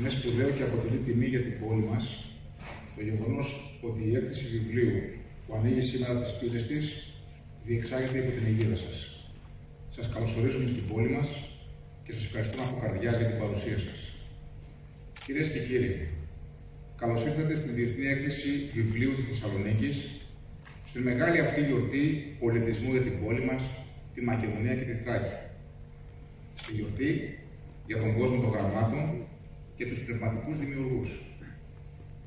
Είναι σπουδαίο και αποτελεί τιμή για την πόλη μας το γεγονός ότι η έκθεση βιβλίου που ανοίγει σήμερα τις πύλες της διεξάγεται υπό την αιγύδα σας. Σας καλωσορίζουμε στην πόλη μας και σας ευχαριστούμε από καρδιά για την παρουσία σας. Κυρίες και κύριοι, καλώς ήρθατε στην Διεθνή Έκθεση Βιβλίου της Θεσσαλονίκης, στη μεγάλη αυτή γιορτή πολιτισμού για την πόλη μας, τη Μακεδονία και τη Θράκη. Στη γιορτή για τον κόσμο των γραμμάτων και τους πνευματικούς δημιουργούς,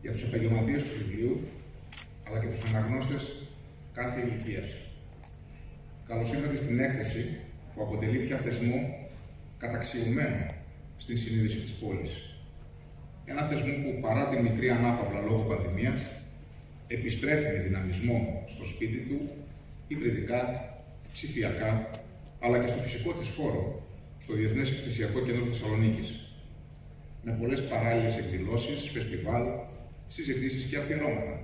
για τους επαγγελματίες του βιβλίου, αλλά και τους αναγνώστες κάθε ηλικίας. Καλώς ήρθατε στην έκθεση που αποτελεί πια θεσμό καταξιωμένο στην συνείδηση της πόλης. Ένα θεσμό που παρά την μικρή ανάπαυλα λόγω πανδημίας, επιστρέφει με δυναμισμό στο σπίτι του, υβριδικά, ψηφιακά, αλλά και στο φυσικό της χώρο, στο Διεθνές Εκθεσιακό Κέντρο Θεσσαλονίκης, με πολλές παράλληλες εκδηλώσεις, φεστιβάλ, συζητήσεις και αφιερώματα.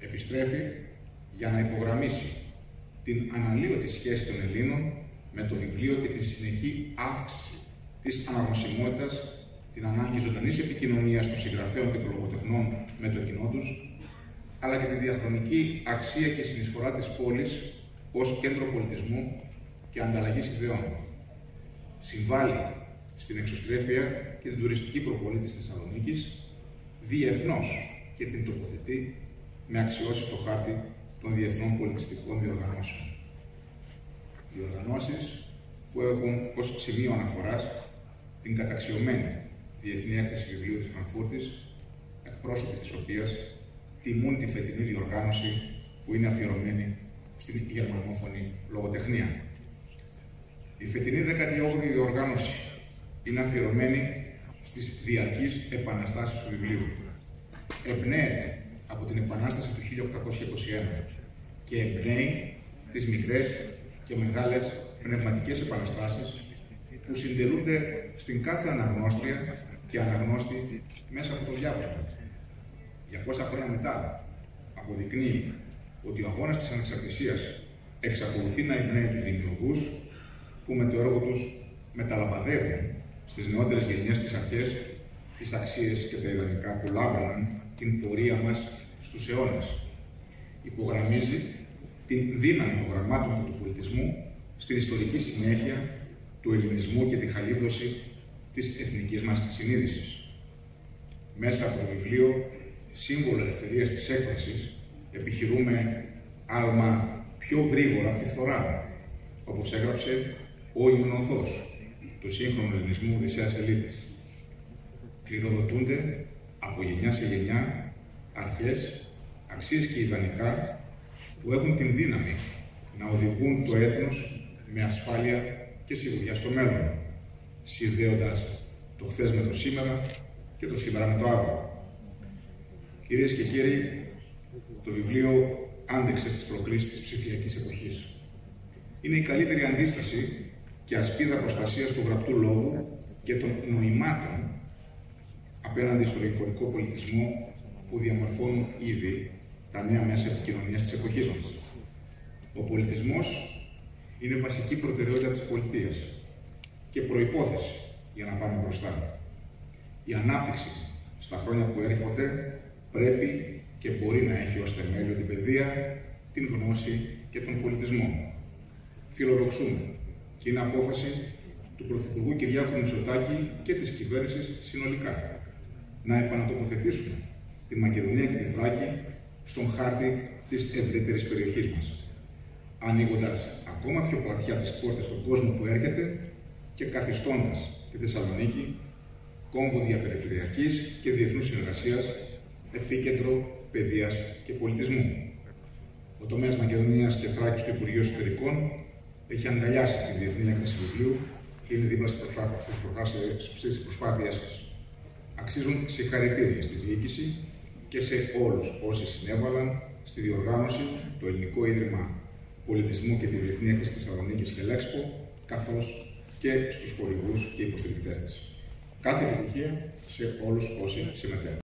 Επιστρέφει για να υπογραμμίσει την αναλύωτη σχέση των Ελλήνων με το βιβλίο και τη συνεχή αύξηση της αναγνωσιμότητας, την ανάγκη ζωντανής επικοινωνίας των συγγραφέων και των λογοτεχνών με το κοινό τους, αλλά και τη διαχρονική αξία και συνεισφορά της πόλης ως κέντρο πολιτισμού και ανταλλαγής ιδεών. Συμβάλλει στην εξωστρέφεια και την τουριστική προβολή της Θεσσαλονίκης, διεθνώς και την τοποθετεί με αξιώσεις στο χάρτη των διεθνών πολιτιστικών διοργανώσεων. Διοργανώσεις που έχουν ως σημείο αναφοράς την καταξιωμένη Διεθνή Έκθεση Βιβλίου της Φραγκφούρτης, εκπρόσωποι της οποίας τιμούν τη φετινή διοργάνωση που είναι αφιερωμένη στην γερμανόφωνη λογοτεχνία. Η φετινή 18η διοργάνωση είναι αφιερωμένη στις διαρκείς επαναστάσεις του βιβλίου. Εμπνέεται από την Επανάσταση του 1821 και εμπνέει τις μικρές και μεγάλες πνευματικές επαναστάσεις που συντελούνται στην κάθε αναγνώστρια και αναγνώστη μέσα από το διάβασμα. 200 χρόνια μετά αποδεικνύει ότι ο αγώνας της ανεξαρτησίας εξακολουθεί να εμπνέει τους δημιουργούς που με το έργο τους μεταλαμπαδεύουν στις νεότερες γενιές τις αρχές, τις αξίες και τα ιδανικά που λάβαναν την πορεία μας στους αιώνες. Υπογραμμίζει την δύναμη των γραμμάτων και του πολιτισμού στην ιστορική συνέχεια του ελληνισμού και τη χαλίβδωση της εθνικής μας συνείδησης. Μέσα από το βιβλίο «Σύμβολο ελευθερίας της έκφρασης» επιχειρούμε άλμα πιο γρήγορα από τη φθορά, όπως έγραψε ο Ιμνοδός του σύγχρονου ελληνισμού Οδυσσέας Ελίτης. Κληροδοτούνται από γενιά σε γενιά αρχές, αξίες και ιδανικά που έχουν την δύναμη να οδηγούν το έθνος με ασφάλεια και σιγουριά στο μέλλον, συνδέοντας το χθες με το σήμερα και το σήμερα με το αύριο. Κυρίες και κύριοι, το βιβλίο άντεξες στις προκλήσεις της ψηφιακής εποχής. Είναι η καλύτερη αντίσταση και ασπίδα προστασίας του γραπτού λόγου και των νοημάτων απέναντι στον εικονικό πολιτισμό που διαμορφώνουν ήδη τα νέα μέσα επικοινωνίας της εποχής μας. Ο πολιτισμός είναι βασική προτεραιότητα της πολιτείας και προϋπόθεση για να πάμε μπροστά. Η ανάπτυξη στα χρόνια που έρχονται πρέπει και μπορεί να έχει ως θεμέλιο την παιδεία, την γνώση και τον πολιτισμό. Φιλοδοξούμε και είναι απόφαση του Πρωθυπουργού Κυριάκου Μητσοτάκη και της κυβέρνησης συνολικά να επανατοποθετήσουμε τη Μακεδονία και τη Θράκη στον χάρτη της ευρύτερης περιοχής μας, ανοίγοντας ακόμα πιο πλατιά τις πόρτες στον κόσμο που έρχεται και καθιστώντας τη Θεσσαλονίκη κόμβο διαπεριφερειακής και διεθνούς συνεργασίας, επίκεντρο παιδείας και πολιτισμού. Ο τομέας Μακεδονίας και Θράκης του Υπουργείου Εσωτερικών έχει αγκαλιάσει τη Διεθνή Έκθεση Βιβλίου και είναι δίπλα στις προσπάθειές σας. Αξίζουν συγχαρητήρια στη διοίκηση και σε όλους όσοι συνέβαλαν στη διοργάνωση το Ελληνικό Ίδρυμα Πολιτισμού και τη Διεθνή Έκθεση Θεσσαλονίκης και Λέξπο, καθώς και στους χορηγούς και υποστηρικτές της. Κάθε επιτυχία σε όλους όσοι συμμετέχουν.